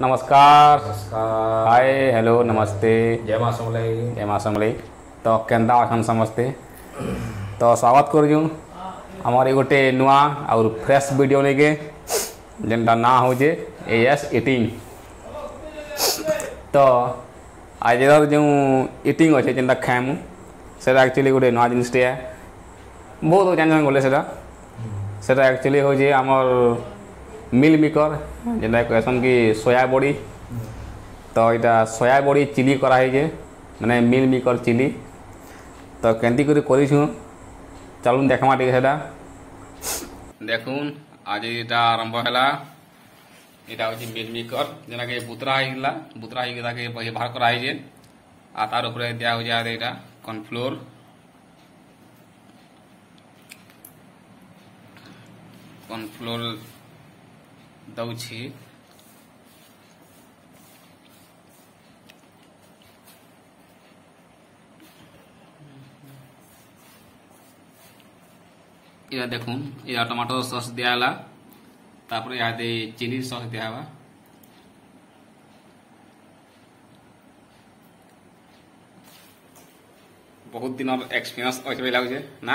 नमस्कार नमस्कार hi hello नमस्ते जय माँ समलई जय माँ समलई तो केन्ता समस्ते तो स्वागत करुँ गोटे नुआ आ फ्रेश भिड लेके जेनटा ना होजे एस इटिंग तो आज जो इटिंग अच्छे जेनटा खाएमु से एक्चुअली गोटे नुआ जिनटे बहुत जान गले से एक्चुअली हूँ आमर ମିଲ୍ ମେକର୍ ଯେନ୍ଟାକି କହେସନ୍ କି ସୋୟା ବଡ଼ି ତ ଇଟା ସୋୟା ବଡ଼ି ଚିଲି କରାହେଇଛେ ମାନେ ମିଲ୍ ମେକର୍ ଚିଲି ତ କେନ୍ତି କରି କରିଛୁଁ ଚାଲୁନ୍ ଦେଖ୍ମା ଟିକେ ସେଟା ଦେଖୁନ୍ ଆଜି ଇଟା ଆରମ୍ଭ ହେଲା ଇଟା ହଉଛେ ମିଲ୍ ମେକର୍ ଯେନ୍ଟାକି ବୁତରା ହେଇଗଲା ବୁତରା ହେଇକି ତାକେ ବାହାର କରାହେଇଛେ ଆଉ ତାର୍ ଉପରେ ଦିଆ ହଉଛେ ଇହାଦେ ଇଟା କର୍ଣ୍ଣଫ୍ଲୋର୍ कॉर्नफ्लोर દઉં છે এরা দেখুন এরা টমাটো সস দেয়া হলা তারপরে ইয়াদে চিনি সস দেয়া হবা বহুত দিনর এক্সপিরিয়েন্স ওইসব লাগুছে না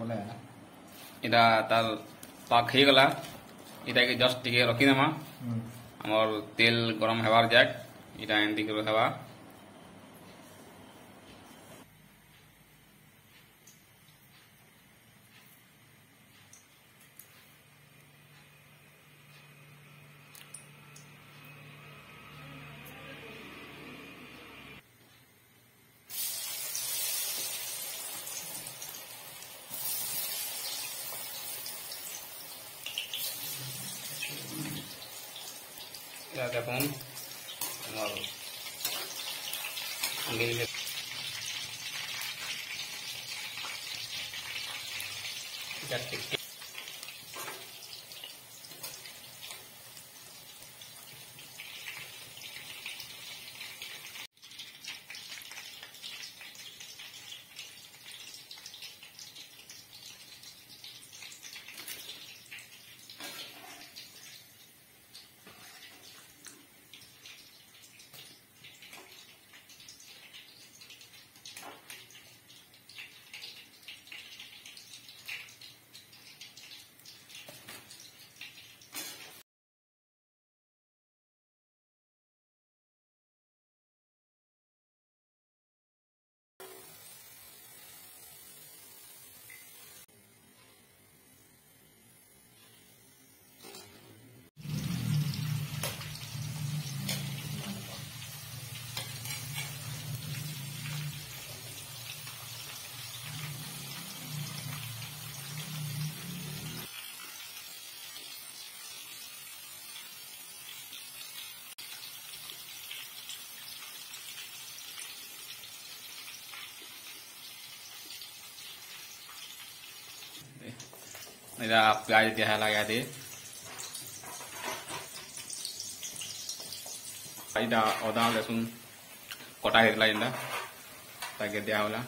ପଲେଇ ଆଇଲା ଇଟା ତାର୍ ପାକ୍ ହେଇଗଲା ଇଟାକେ ଜଷ୍ଟ ଟିକେ ରଖିଦେମା ଆମର ତେଲ ଗରମ ହେବାର ଯାକ ଇଟା ଏମିତି କରି ହେବା रखूँ और मिल इधर प्याज दिया लगा दिए इधर अदा लसुन कटा होता ताकि दिया होला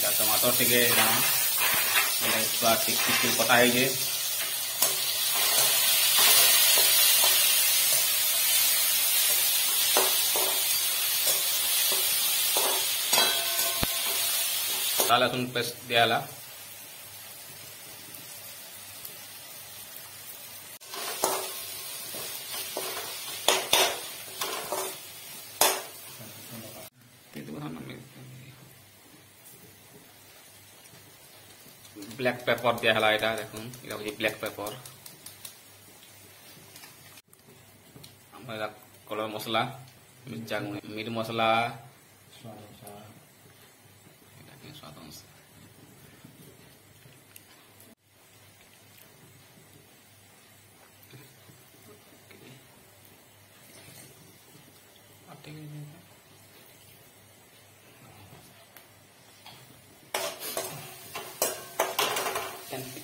टमाटर टमाटो टिके दाम इटा छुआ कटा हेजे पेस्ट दियाला ব্ল্যাক পেপার দেওয়া হলো এটা দেখুন এটা হচ্ছে ব্ল্যাক পেপার আমরা এটা কলর মশলা মির্চা মিট মশলা Thank you.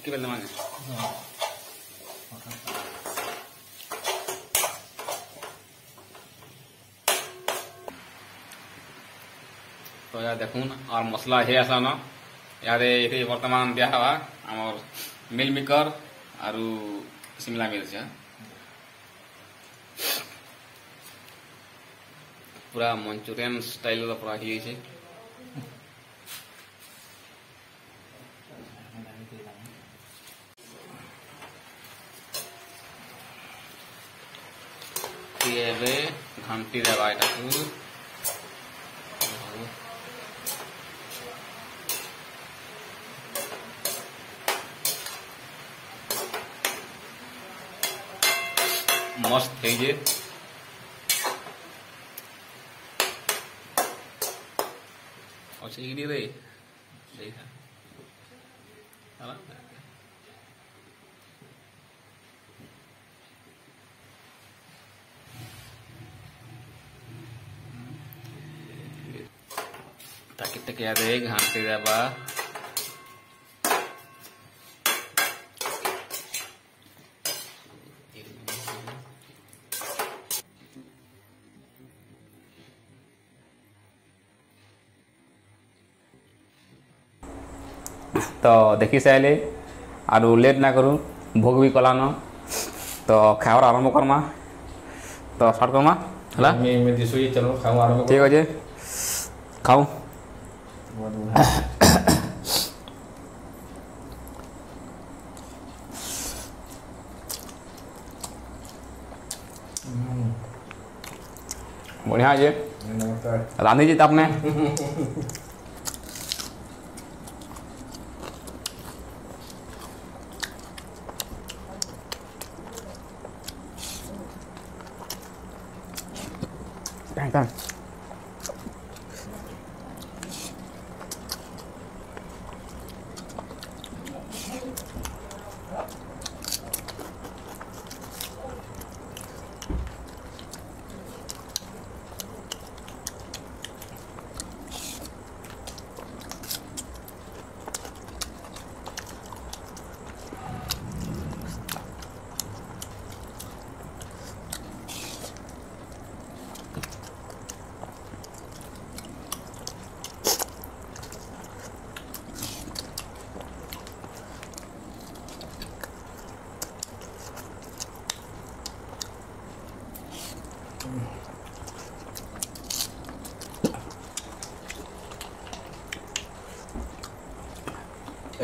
que ver la mano. তো ইয়া দেখুন আর মশলা হে আসা না ইয়াদে এতে বর্তমান দিয়া হওয়া আমার মিল মেকার আর সিমলা মিল পুরা মঞ্চুরিয়ান স্টাইল পুরা হয়ে গেছে hamtira bai ta cứ મસ્ત થઈ જાય ઓછી ગીરી રે દેખા હા टेक घाटी देवा तो देखी सारे आर लेट ना करूँ भोग भी कलान तो खावर आरंभ करमा तो स्टार्ट करमा है ठीक अच्छे खाऊ 12 chứ làm thế chứ tâm nè tăng tăng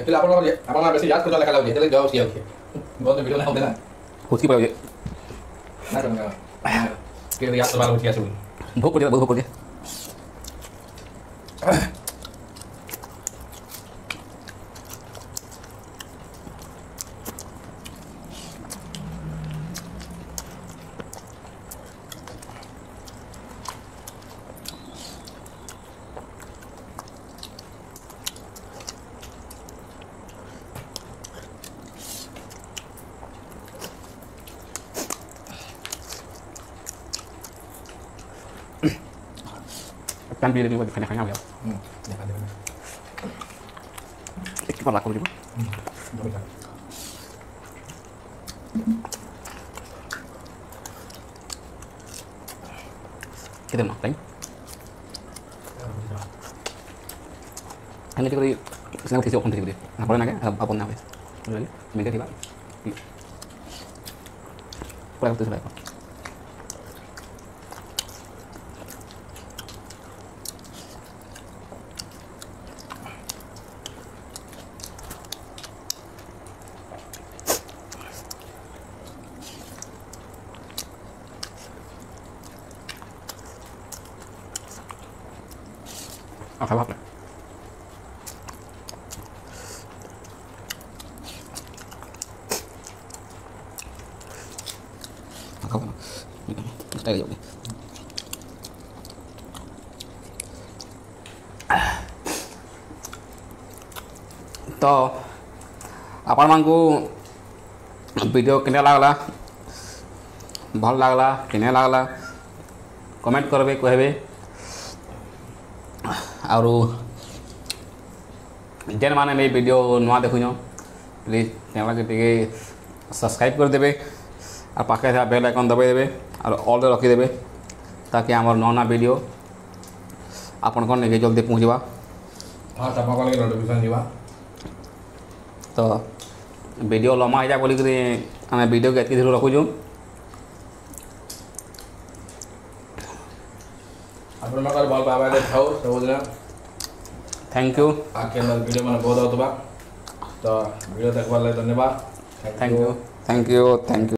actually ଆପଣ ଆପଣ ବେଶୀ ଯାଦ କରୁଛ ଲେଖା ଲାଗୁଛି ଜବାବ ସିଏ ଆଉଛି ବହୁତ ଭିଡ଼ିଓ ନାଇଁ ହେଉଛି ନା ଖୁସି ପାଉଛି ଭୋଗ କରିବା ଭୋଗ କରିବା kan 비에 이거 그냥 그냥 해요. 음. 내가 내가. 이렇게 발라 Kita 음. 너무 잘. kita mateng hanya dikali senang kisi okun dikali nah kalau naga apapun naga lagi semoga tiba kurang itu あかまくあかまく二人がいいよね ତ ଆପଣମାନଙ୍କୁ ଭିଡ଼ିଓ କେନ୍ତା ଲାଗ୍ଲା ଭଲ ଲାଗ୍ଲା କେନେ ଲାଗ୍ଲା କମେଣ୍ଟ କରିବେ କହିବେ आर जेन मैंने मे भिड ना देखुन प्लीज चैनल के टे सब्सक्राइब करदे और पाखे बेल आइकन दबाईदे और अल्रे रखीदे ताकि आम नवा नवा भिड आपण को नहीं जल्दी पहुँचवा तो भिड लमा हो जाए आम भिड के धीरे रखुचु আপনার ভাল পাইবা দেখাও थैंक यू आके वीडियो मैंने बहुत बहुत तो वीडियो देखने धन्यवाद thank you thank you thank you